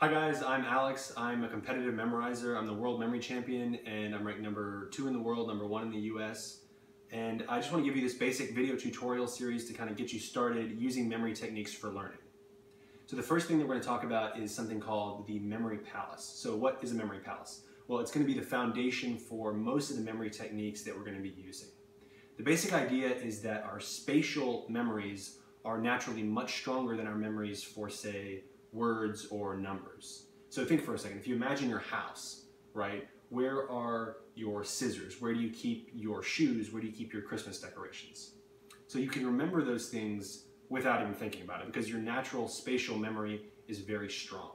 Hi guys, I'm Alex. I'm a competitive memorizer. I'm the world memory champion and I'm ranked number two in the world, number one in the US. And I just want to give you this basic video tutorial series to kind of get you started using memory techniques for learning. So the first thing that we're going to talk about is something called the memory palace. So what is a memory palace? Well, it's going to be the foundation for most of the memory techniques that we're going to be using. The basic idea is that our spatial memories are naturally much stronger than our memories for, say, words or numbers. So think for a second, if you imagine your house, right? Where are your scissors? Where do you keep your shoes? Where do you keep your Christmas decorations? So you can remember those things without even thinking about it because your natural spatial memory is very strong.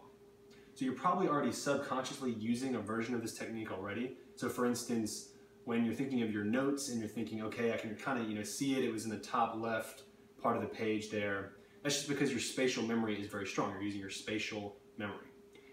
So you're probably already subconsciously using a version of this technique already. So for instance, when you're thinking of your notes and you're thinking, okay, I can kind of you know see it, it was in the top left part of the page there. That's just because your spatial memory is very strong. You're using your spatial memory.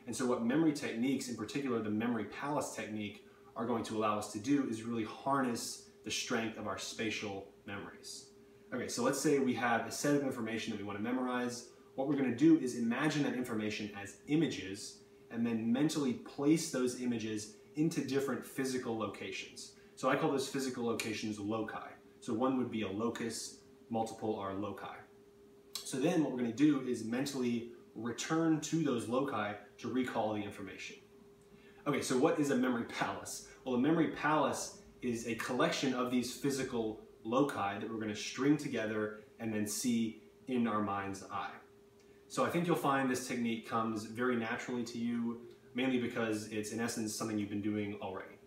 And so what memory techniques, in particular the memory palace technique, are going to allow us to do is really harness the strength of our spatial memories. Okay, so let's say we have a set of information that we want to memorize. What we're going to do is imagine that information as images and then mentally place those images into different physical locations. So I call those physical locations loci. So one would be a locus, multiple are loci. So then what we're going to do is mentally return to those loci to recall the information. Okay, so what is a memory palace? Well, a memory palace is a collection of these physical loci that we're going to string together and then see in our mind's eye. So I think you'll find this technique comes very naturally to you, mainly because it's in essence something you've been doing already.